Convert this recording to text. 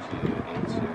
into into